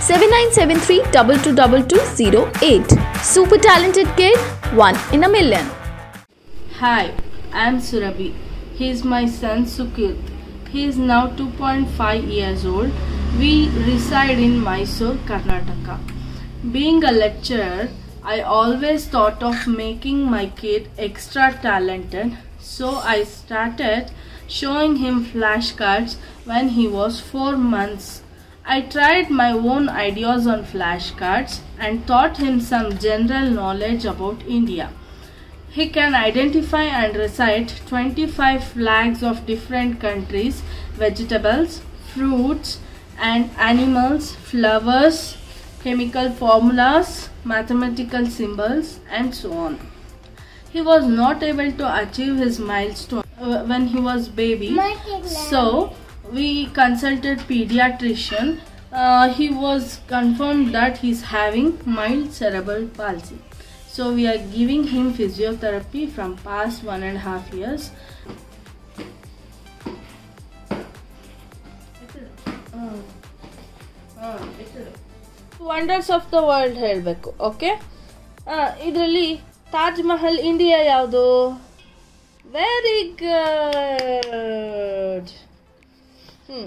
7973 222208. Super talented kid, one in a million. Hi, I'm Surabhi. He is my son Sukrit. He is now 2.5 years old. We reside in Mysore, Karnataka. Being a lecturer, I always thought of making my kid extra talented, so I started showing him flashcards when he was 4 months. I tried my own ideas on flashcards and taught him some general knowledge about India. He can identify and recite 25 flags of different countries, vegetables, fruits, and animals, flowers, chemical formulas, mathematical symbols, and so on. He was not able to achieve his milestone uh, when he was baby, so we consulted pediatrician. Uh, he was confirmed that he's having mild cerebral palsy. So we are giving him physiotherapy from past one and a half years. Wonders of the world ಹೇಳಬೇಕು okay ಇದರಲ್ಲಿ Taj Mahal India ಯಾವುದು very good ಹ್ಞೂ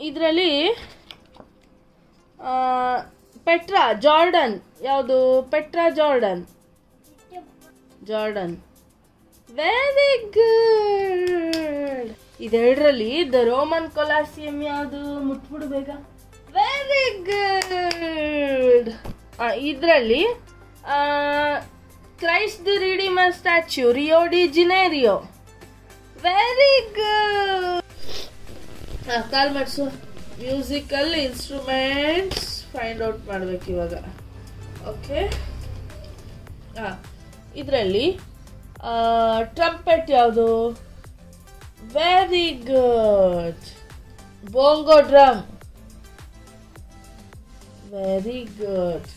ಇದರಲ್ಲಿ Petra, Jordan. ಯಾವುದು? Petra Jordan. Jordan. Very good ಇದೆರಡರಲ್ಲಿ the Roman Colosseum ಯಾವುದು? ಮುಟ್ಬಿಡು very good ಇದರಲ್ಲಿ Christ the Redeemer statue Rio de Janeiro very good call ಮಾಡಿಸು. ಮ್ಯೂಸಿಕಲ್ ಇನ್ಸ್ಟ್ರೂಮೆಂಟ್ಸ್ ಫೈಂಡ್ ಔಟ್ ಮಾಡ್ಬೇಕು ಇವಾಗ. ಓಕೆ ಹಾಂ, ಇದರಲ್ಲಿ ಟ್ರಂಪೆಟ್ ಯಾವುದು? Very good bongo drum very good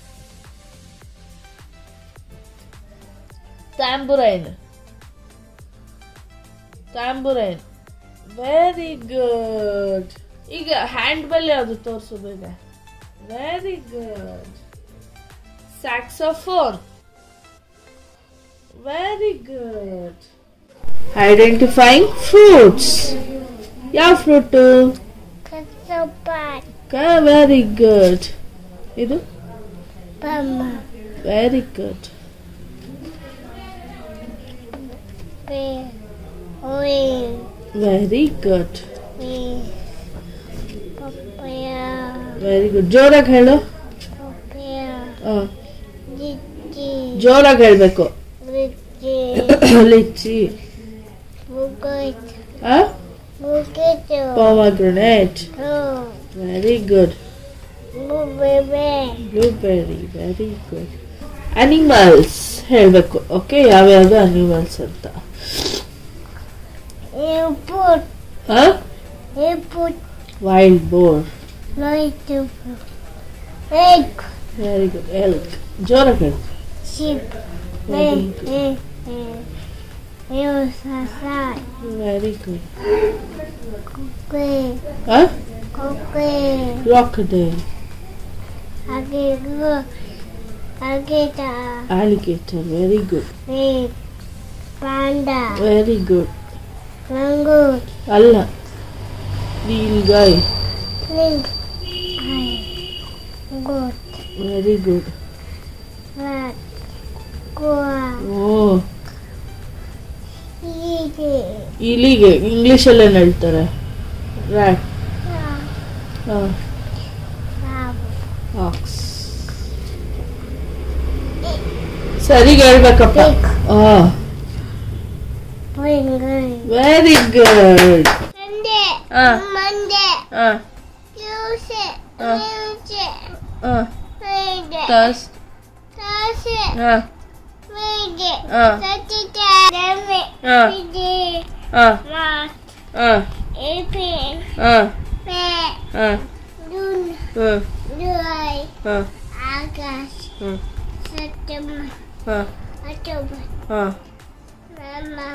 tambourine tambourine very good ಈಗ ಹ್ಯಾಂಡ್ ಬೆಲ್ ಯಾವುದು ತೋರಿಸು ಬೇಗ very good saxophone very good identifying fruits ಯಾವ ಫ್ರೂಟು ವೆರಿ ಗುಡ್ ಇದು very good very good very good ಜೋರಾಗಿ ಹೇಳು ಆ, ಜೋರಾಗಿ ಹೇಳ್ಬೇಕು litchi pomegranate very good blueberry very good animals ಹೇಳಬೇಕು ಓಕೆ ಯಾವ್ಯಾವ್ದು ಅನಿಮಲ್ಸ್ ಅಂತ Wild boar. Huh? Wild boar. Wild boar. Wild boar. Elk. Very good. Elk. Jonathan. Sheep. Very good. Very good. Crocodile. Huh? Crocodile. Crocodile. Alligator. Alligator. Alligator. Very good. Panda. Very good. Langoot, ಅಲ್ಲ. Nilgai link, eye, goat, very good ಓ. ಇಲಿಗೆ ಇಂಗ್ಲಿಷಲ್ಲಿ ಹೇಳ್ತಾರೆ. Rat axe ಸರಿಗೆ ಹೇಳ್ಬೇಕಪ್ಪ. ಹಾ. Very good. Very good. Monday. Uh. Monday. Uh. Tuesday. Uh. Tuesday. Uh. Friday. Thursday. Thursday. Uh. Friday. Uh. Saturday. Sunday. Uh. Friday. Uh. March. Uh. April. Uh. May. Uh. Thursday. Uh. July. Uh. August. Uh. September. Uh. October. Uh. November.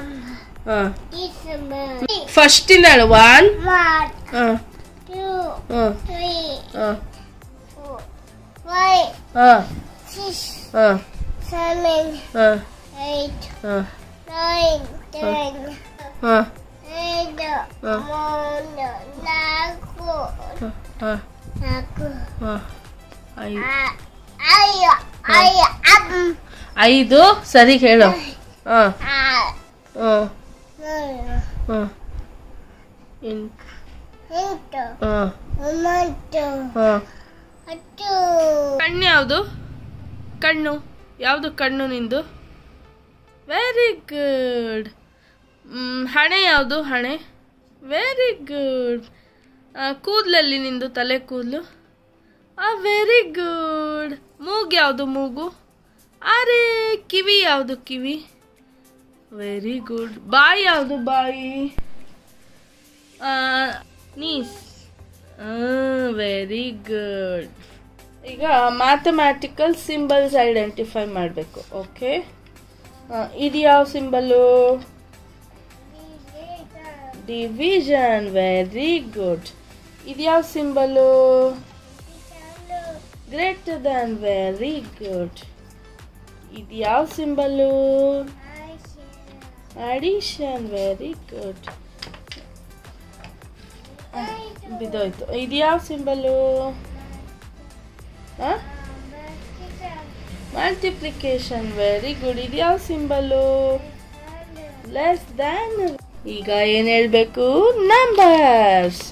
ಆ December. First ಇಂದ ಹೇಳು one March. ಆ Two. ಆ Three. ಆ Four. Five. ಆ Six. ಆ Seven. ಆ Eight. ಆ Nine. Ten. ಆ ಐದು ಹ. ಮೂರು ನಾಲ್ಕು ಆ ನಾಲ್ಕು ಆ ಐದು ಆ- ಐದು ಐದು ಅಪ್ ಐದು ಸರಿ ಹೇಳು ಹತ್ತು ಕಣ್ಣು ಯಾವುದು? ಕಣ್ಣು. ಯಾವುದು ಕಣ್ಣು ನಿಂದು? ವೆರಿ ಗುಡ್ ಹಣೆ ಯಾವುದು ಹಣೆ? ವೆರಿ ಗುಡ್ ಕೂದಲಲ್ಲಿ ನಿಂದು ತಲೆ ಕೂದಲು? ಆ ವೆರಿ ಗುಡ್ ಮೂಗು ಯಾವುದು ಮೂಗು? ಅರೆ ಕಿವಿ ಯಾವುದು ಕಿವಿ? ವೆರಿ ಗುಡ್ ಬಾಯಿ ಯಾವುದು ಬಾಯಿ? ನೀಸ್. ವೆರಿ ಗುಡ್ ಈಗ ಮ್ಯಾಥಮ್ಯಾಟಿಕಲ್ ಸಿಂಬಲ್ಸ್ ಐಡೆಂಟಿಫೈ ಮಾಡಬೇಕು ಓಕೆ ಇದು ಯಾವ ಸಿಂಬಲು ಡಿವಿಷನ್ ವೆರಿ ಗುಡ್ ಇದು ಯಾವ symbol greater than very good ಇದು ಯಾವ ಸಿಂಬಲು ಅಡಿಷನ್ ವೆರಿ ಗುಡ್ ಬಿದ್ದೋಯ್ತು. ಇದು ಯಾವ ಸಿಂಬಲು ಮಲ್ಟಿಪ್ಲಿಕೇಶನ್ ವೆರಿ ಗುಡ್ ಇದು ಯಾವ ಸಿಂಬಲು ಲೆಸ್ ದ್ಯಾನ್ ಈಗ ಏನು ಹೇಳಬೇಕು? ನಂಬರ್ಸ್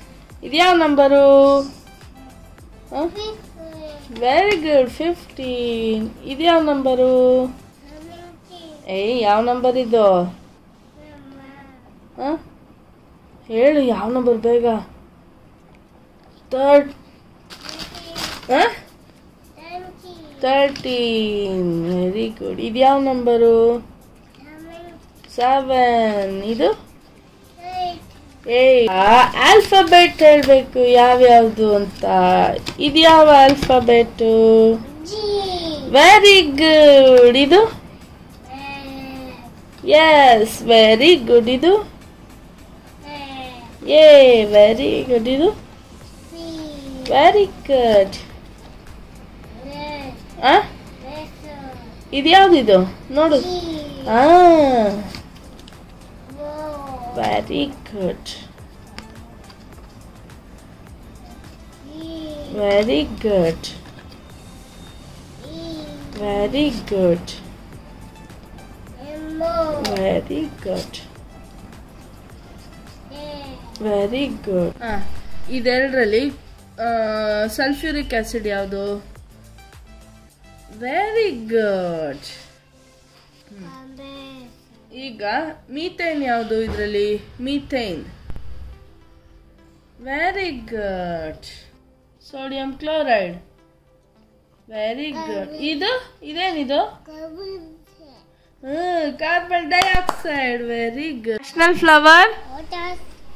ಇದು ಯಾವ ನಂಬರು ವೆರಿ ಗುಡ್ ಫಿಫ್ಟೀನ್ ಇದು ನಂಬರು? ಏಯ್, ಯಾವ ನಂಬರ್ ಇದು? ಹ? ಹೇಳು ಯಾವ ನಂಬರ್ ಬೇಗ? ತರ್ಡ್ ತರ್ಟೀನ್ ವೆರಿ ಗುಡ್ ಇದು ಯಾವ ನಂಬರು ಸೆವೆನ್ ಇದು? ಏಯ್ ಆಲ್ಫಾಬೆಟ್ ಹೇಳಬೇಕು ಯಾವ್ಯಾವುದು ಅಂತ. ಇದು ಯಾವ ಆಲ್ಫಾಬೆಟ್ ವೆರಿ ಗುಡ್ ಇದು? ಎಸ್ ವೆರಿ ಗುಡ್ ಇದು? ಏ ವೆರಿ ಗುಡ್ ಇದು ವೆರಿ ಗುಡ್ ಆ ಇದು ಯಾವ್ದಿದು ನೋಡು ಆ very good very good very good very good Very good ಇದೆರಡರಲ್ಲಿ sulphuric acid ಯಾವುದು? ವೆರಿ ಗುಡ್ ಈಗ ಮೀಥೇನ್ ಯಾವುದು ಇದರಲ್ಲಿ? Methane very good sodium chloride very good ಇದು? ಇದೇನಿದು? Carbon dioxide very good national flower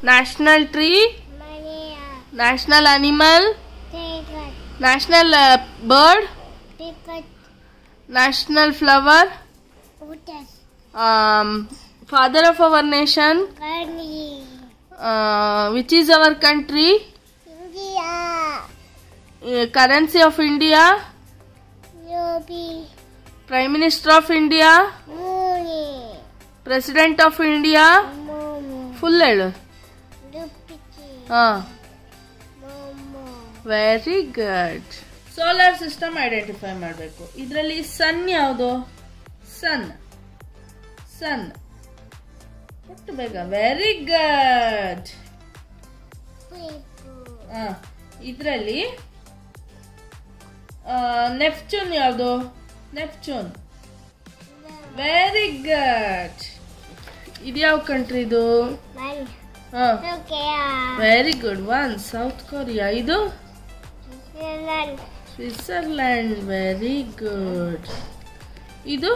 national tree national animal national bird national flower father of our nation which is our country currency of India prime minister of India president of India full ಹೇಳು ಹಾ. Very good solar system identify ಮಾಡಬೇಕು. ಇದರಲ್ಲಿ sun ಯಾವುದು? Sun sun ಎಷ್ಟು ಬೇಗ. Very good ಇದರಲ್ಲಿ Neptune ಯಾವುದು? Neptune very good ಇದು ಯಾವ ಕಂಟ್ರಿ ಇದು? ಹಾ very good won South Korea ಇದು? ಸ್ವಿಟ್ಜರ್ಲ್ಯಾಂಡ್ ವೆರಿ ಗುಡ್ ಇದು.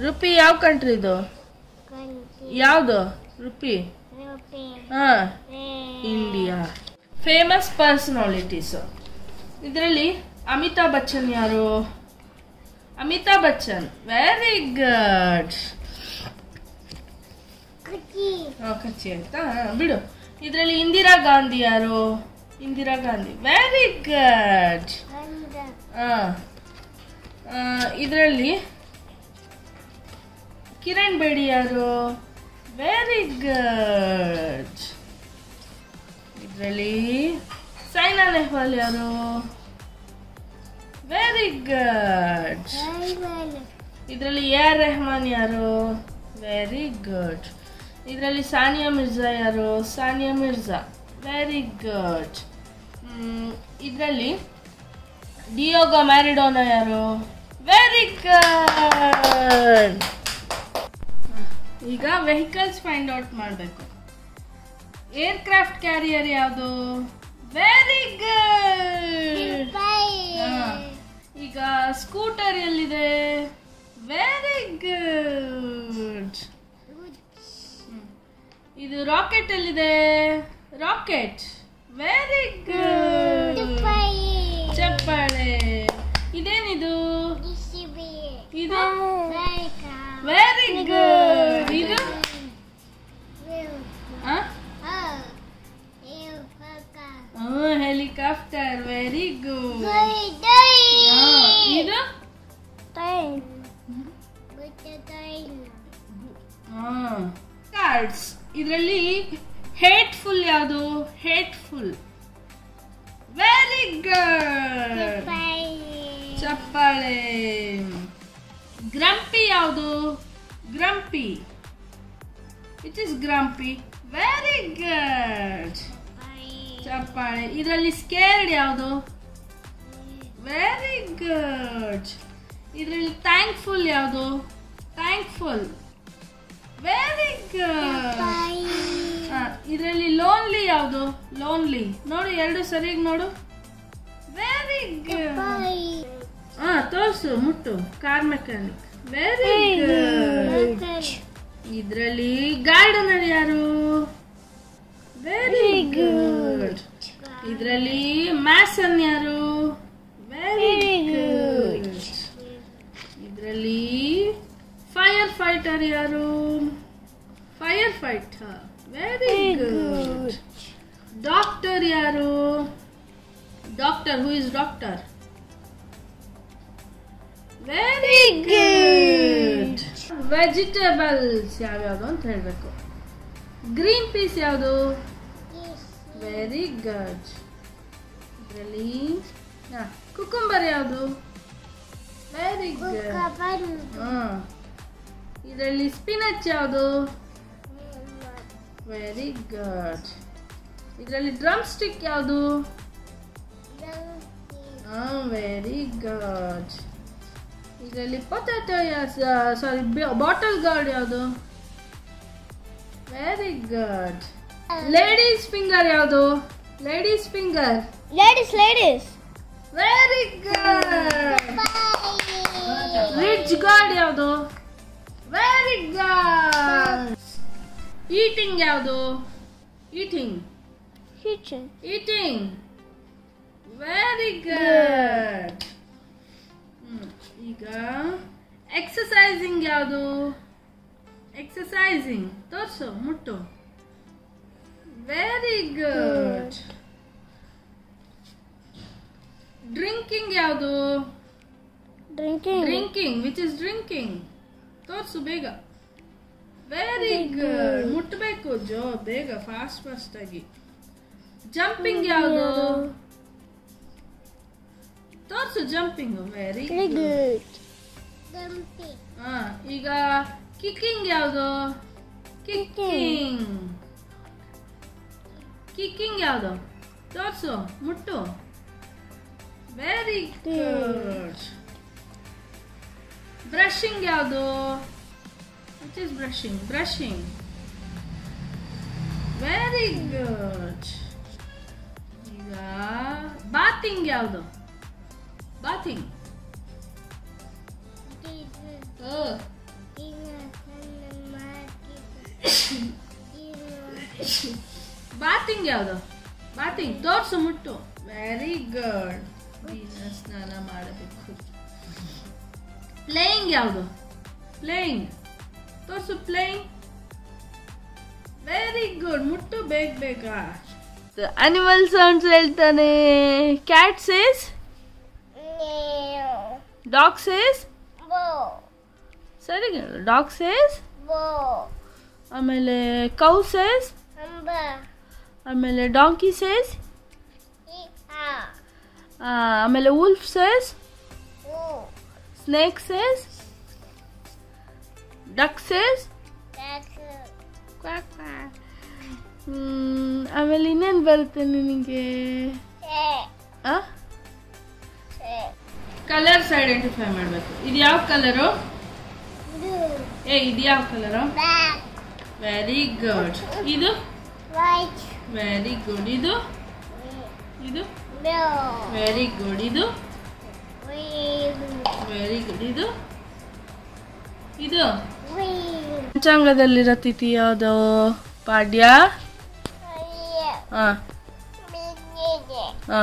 ರುಪಿ ಯಾವ ಕಂಟ್ರಿ ಇದು? ಯಾವುದು? ರುಪಿ. ಹಾ. ಇಂಡಿಯಾ ಫೇಮಸ್ ಪರ್ಸನಾಲಿಟೀಸ್ ಇದರಲ್ಲಿ ಅಮಿತಾಬ್ ಬಚ್ಚನ್ ಯಾರು? ಅಮಿತಾಬ್ ಬಚ್ಚನ್. Very good. ಕಚ್ಚಿ ಆಯ್ತಾ? ಬಿಡು. ಇದರಲ್ಲಿ ಇಂದಿರಾ ಗಾಂಧಿ ಯಾರು? ಇಂದಿರಾ ಗಾಂಧಿ. Very good. ಇದರಲ್ಲಿ ಕಿರಣ್ ಬೇಡಿ ಯಾರು? ವೆರಿ ಗುಡ್ ಇದರಲ್ಲಿ ಸೈನಾ ನೆಹ್ವಾಲ್ ಯಾರು? ವೆರಿ ಗುಡ್ ಇದರಲ್ಲಿ ಎ ಆರ್ ರೆಹಮಾನ್ ಯಾರು? ವೆರಿ ಗುಡ್ ಇದರಲ್ಲಿ ಸಾನಿಯಾ ಮಿರ್ಜಾ ಯಾರು? ಸಾನಿಯಾ ಮಿರ್ಜಾ. ವೆರಿ ಗುಡ್ ಇದರಲ್ಲಿ ಡಿಯೋಗೋ ಮ್ಯಾರಿಡೋನ ಯಾರು? ವೆರಿ ಗುಡ್ ಈಗ ವೆಹಿಕಲ್ಸ್ ಫೈಂಡ್ ಔಟ್ ಮಾಡಬೇಕು. ಏರ್ಕ್ರಾಫ್ಟ್ ಕ್ಯಾರಿಯರ್ ಯಾವುದು? ವೆರಿ ಗುಡ್ ಈಗ ಸ್ಕೂಟರ್ ಎಲ್ಲಿದೆ? ಇದು ರಾಕೆಟ್ ಎಲ್ಲಿದೆ ರಾಕೆಟ್ ವೆರಿ ಗುಡ್. ಚಪ್ಪಾಳೆ ಇದೇನಿದು. ಇದು. ವೆರಿ ಗುಡ್ ಇದು. Helicopter very good. ಇದು. ಕಾರ್ಡ್ಸ್ ಇದರಲ್ಲಿ ಹೇಟ್ಫುಲ್ ಯಾವುದು? Hateful very good. ಚಪ್ಪಾಳೆ. ಗ್ರಂಪಿ ಯಾವುದು? Grumpy which is grumpy very good. ಚಪ್ಪಾಳೆ. ಇದರಲ್ಲಿ ಸ್ಕೇರ್ಡ್ ಯಾವುದು? ವೆರಿ ಗುಡ್ ಇದರಲ್ಲಿ ಥ್ಯಾಂಕ್ಫುಲ್ ಯಾವುದು? Thankful very good. ಇದರಲ್ಲಿ ಲೋನ್ಲಿ ಯಾವುದು? ಲೋನ್ಲಿ ನೋಡು ಎರಡು ಸರಿಯಾಗಿ ನೋಡು. Very good. ಹಾ ತೋರ್ಸು ಮುಟ್ಟು. ಕಾರ್ ಮೆಕ್ಯಾನಿಕ್ ವೆರಿ ಗುಡ್ ಇದರಲ್ಲಿ ಗಾರ್ಡನರ್ ಯಾರು? ವೆರಿ ಗುಡ್ ಇದರಲ್ಲಿ ಮ್ಯಾಸನ್ ಯಾರು? ಫೈರ್ ಫೈಟರ್ ಯಾರು fire fighter very good doctor ಯಾರು doctor who is doctor very good vegetables ಯಾವ್ಯಾವುದು ಅಂತ ಹೇಳಬೇಕು ಗ್ರೀನ್ ಪೀಸ್ ಯಾವುದು ವೆರಿ ಗುಡ್ ಇದರಲ್ಲಿ ಕುಕುಂಬರ್ ಯಾವುದು ವೆರಿ ಗುಡ್ ಹಾಂ ಇದರಲ್ಲಿ ಸ್ಪಿನಚ್ ಯಾವುದು ವೆರಿ ಗುಡ್ ಇದರಲ್ಲಿ ಡ್ರಮ್ ಸ್ಟಿಕ್ ಯಾವುದು ಹಾಂ ವೆರಿ ಗುಡ್ ಇದರಲ್ಲಿ ಪೊಟ್ಯಾಟೊ ಸಾರಿ ಬಾಟಲ್ ಗಾರ್ಡ್ ಯಾವುದು ವೆರಿ ಗುಡ್ ಲೇಡೀಸ್ ಫಿಂಗರ್ ಯಾವುದು ladies finger Ladies, ladies. Very good ridge gourd ಯಾವುದು ಗುಡ್ ಈಟಿಂಗ್ ಯಾವುದು? Eating Kitchen. Eating very good ಈಗ ಎಕ್ಸಸೈಸಿಂಗ್ ಯಾವುದು? ಎಕ್ಸಸೈಸಿಂಗ್ ತೋರ್ಸು ಮುಟ್ಟು. ವೆರಿ ಗುಡ್ ಡ್ರಿಂಕಿಂಗ್ ಯಾವುದು? Drinking. Drinking which is drinking ತೋರ್ಸು ಬೇಗ. ವೆರಿ ಗುಡ್ ಮುಟ್ಟಬೇಕು ಜೋ ಬೇಗ ಫಾಸ್ಟ್ ಫಾಸ್ಟ್ ಆಗಿ. ಜಂಪಿಂಗ್ ಯಾವುದು? ತೋರ್ಸು ಜಂಪಿಂಗ್ ವೆರಿ Very ಗುಡ್. ಹಾ ಈಗ ಕಿಕ್ಕಿಂಗ್ ಯಾವುದು? ಕಿಕ್ಕಿಂಗ್ ಕಿಕ್ಕಿಂಗ್ ಯಾವುದು? ತೋರ್ಸು ಮುಟ್ಟು. ವೆರಿ ಗುಡ್ ಬ್ರಷಿಂಗ್ ಯಾವುದು? Which is brushing brushing very good ಈಗ ಬಾತಿಂಗ್ ಯಾವುದು? ಬಾತಿಂಗ್ ಬಾತಿಂಗ್ ಯಾವುದು? ಬಾತಿಂಗ್ ತೋರ್ಸು ಮುಟ್ಟು. ವೆರಿ ಗುಡ್ ಸ್ನಾನ ಮಾಡಬೇಕು. ಪ್ಲೇಯಿಂಗ್ ಯಾವುದು? ಪ್ಲೇಯಿಂಗ್ ತೋರ್ಸು ಪ್ಲೇಯಿಂಗ್ ವೆರಿ ಗುಡ್ ಮುಟ್ಟು ಬೇಗ ಬೇಗ. ಅನಿಮಲ್ ಸೌಂಡ್ಸ್ ಹೇಳ್ತಾನೆ. ಕ್ಯಾಟ್ ಸೇಸ್ ಡಾಗ್ ಸೇಸ್ ಸರಿ ಡಾಗ್ ಸೇಸ್ ಆಮೇಲೆ ಕೌ ಸೇಸ್ ಆಮೇಲೆ ಡಾಂಕಿ ಸೇಸ್ ಆಮೇಲೆ wolf says snake says duck says ಆಮೇಲೆ ಇನ್ನೇನು ಬರುತ್ತೆ ನಿನಗೆ? ಕಲರ್ಸ್ ಐಡೆಂಟಿಫೈ ಮಾಡಬೇಕು. ಇದು ಯಾವ ಕಲರು ಏ ಇದು ಯಾವ ಕಲರು ವೆರಿ ಗುಡ್ ಇದು? White, ವೆರಿ ಗುಡ್ ಇದು? ಇದು? Blue, ವೆರಿ ಗುಡ್ ಇದು? ವೆರಿ ಗುಡ್ ಇದು? ಇದು? ಪಂಚಾಂಗದಲ್ಲಿರೋ ತಿಥಿ ಯಾವುದು ಪಾಡ್ಯ red, ಹಾ green, ಹಾ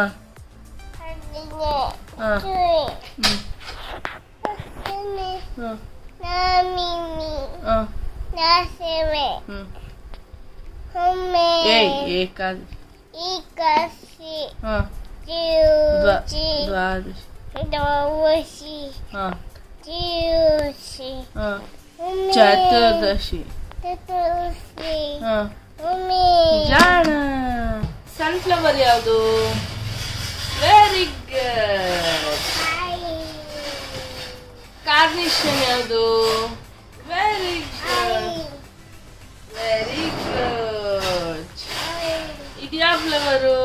green, ಹಾ green, ಹ್ಮ್ green, ಹಾ namimi, ಹಾ nasime, ಹ್ಮ್ hume, ಏಯ್ ಏಕಾದ ikasi, ಹಾ ದ್ವ juji, ದ್ವಾದಶಿ dawashi, ಹಾ juicy, ಹಾ hume, ಚತುರ್ದಶಿ ಚತುರ್ದಶಿ, ಹಾ ಹುಮ್ಮಿ, ಜಾಣ ಸನ್ಫ್ಲವರ್ ಯಾವುದು ವೆರಿ ಗುಡ್ ಕಾಯಿ, ಕಾರ್ನಿಷನ್ ಯಾವುದು ವೆರಿ ಗುಡ್ ವೆರಿ ಗುಡ್ ಇದು ಯಾವ flower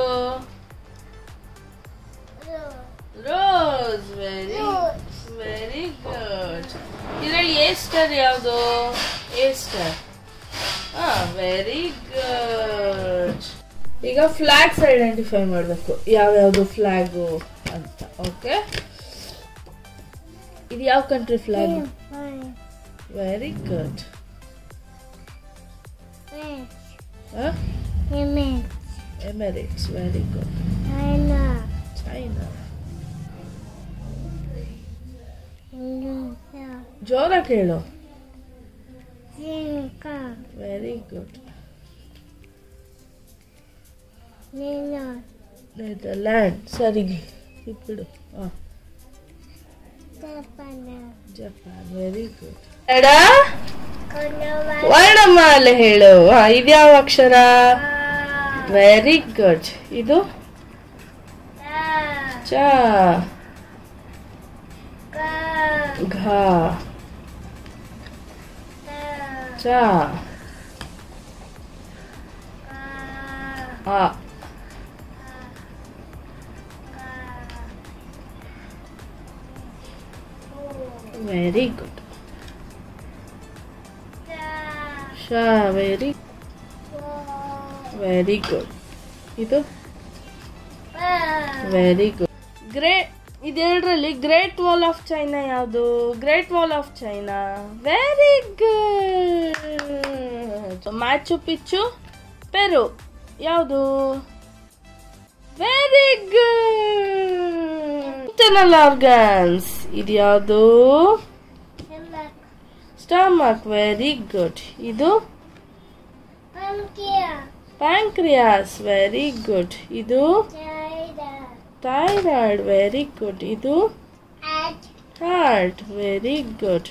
rose very very good ಇದರಲ್ಲಿ ಏಸ್ಟರ್ ಯಾವುದು? ಏಸ್ಟರ್ ಹಾ ವೆರಿ ಗುಡ್ ಈಗ ಫ್ಲಾಗ್ಸ್ ಐಡೆಂಟಿಫೈ ಮಾಡಬೇಕು. ಯಾವ್ಯಾವುದು ಫ್ಲಾಗು ಅಂತ ಓಕೆ ಇದು ಯಾವ country flag very good Emirates very good China China ಜೋರಾಗಿ ಹೇಳು ವೆರಿ ಗುಡ್ ನೆದರ್ಲ್ಯಾಂಡ್ ಸರಿ ಇಟ್ಬಿಡು ಹಾಂ. ಜಪಾನ್. ವೆರಿ ಗುಡ್ ಎಡ? ವರ್ಣಮಾಲೆ ಹೇಳು. ಇದ್ಯಾವ ಅಕ್ಷರ? ವೆರಿ ಗುಡ್ ಇದು? ಚ. ಘ. ಚ ಆ ವೆರಿ ಗುಡ್ ಶ ವೆರಿ ವೆರಿ ಗುಡ್ ಇದು very good great ಇದೆರಡರಲ್ಲಿ great wall of China ಯಾವುದು great wall of China very good Machu Picchu Peru ಯಾವುದು? ವೆರಿ ಗುಡ್ ಇಂಟರ್ನಲ್ ಆರ್ಗನ್ಸ್ ಇದು ಯಾವುದು? ಸ್ಟಮಕ್ ವೆರಿ ಗುಡ್ ಇದು? ಪ್ಯಾಂಕ್ರಿಯಾಸ್ ವೆರಿ ಗುಡ್ ಇದು? Thyroid very good ಇದು? Heart very good